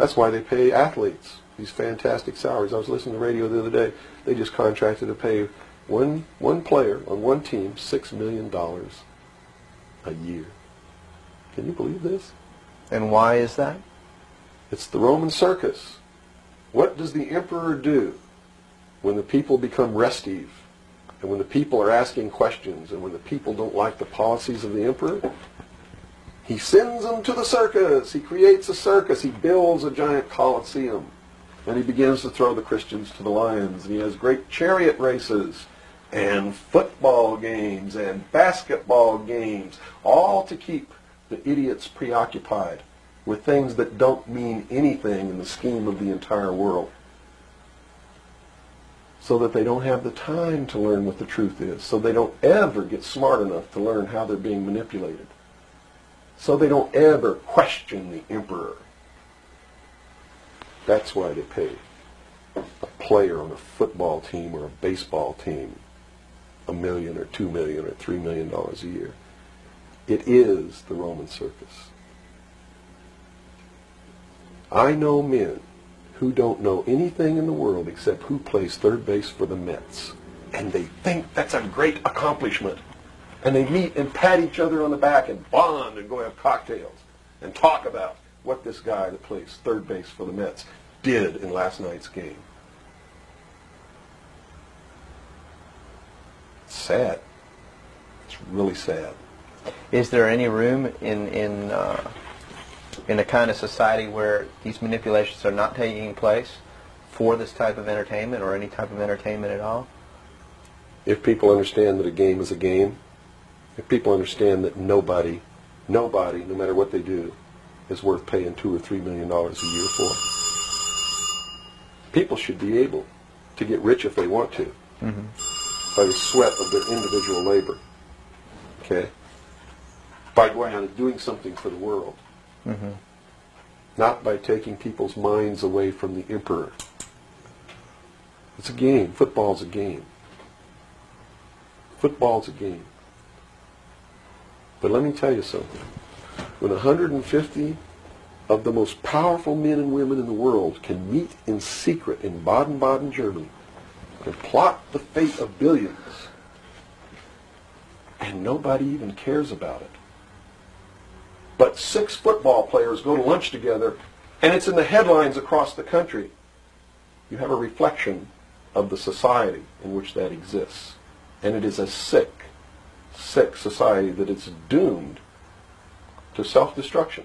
That's why they pay athletes these fantastic salaries. I was listening to the radio the other day. They just contracted to pay one one player on one team six million dollars a year. Can you believe this? And why is that? It's the Roman circus. What does the emperor do when the people become restive and when the people are asking questions and when the people don't like the policies of the emperor? He sends them to the circus. He creates a circus. He builds a giant coliseum. And he begins to throw the Christians to the lions. And he has great chariot races and football games and basketball games, all to keep the idiots preoccupied with things that don't mean anything in the scheme of the entire world. So that they don't have the time to learn what the truth is. So they don't ever get smart enough to learn how they're being manipulated. So they don't ever question the emperor. That's why they pay a player on a football team or a baseball team a million or two million or three million dollars a year. It is the Roman circus. I know men who don't know anything in the world except who plays third base for the Mets. And they think that's a great accomplishment. And they meet and pat each other on the back and bond and go have cocktails and talk about what this guy that plays third base for the Mets did in last night's game. It's sad. It's really sad. Is there any room in in uh, in a kind of society where these manipulations are not taking place for this type of entertainment or any type of entertainment at all? If people understand that a game is a game, if people understand that nobody, nobody, no matter what they do, is worth paying two or three million dollars a year for, people should be able to get rich if they want to Mm-hmm. by the sweat of their individual labor. Okay? By going out and doing something for the world. Mm-hmm. Not by taking people's minds away from the emperor. It's a game. Football's a game. Football's a game. But let me tell you something. When 150 of the most powerful men and women in the world can meet in secret in Baden-Baden, Germany, and plot the fate of billions, and nobody even cares about it. But six football players go to lunch together, and it's in the headlines across the country. You have a reflection of the society in which that exists. And it is a sick, sick society that it's doomed to self-destruction.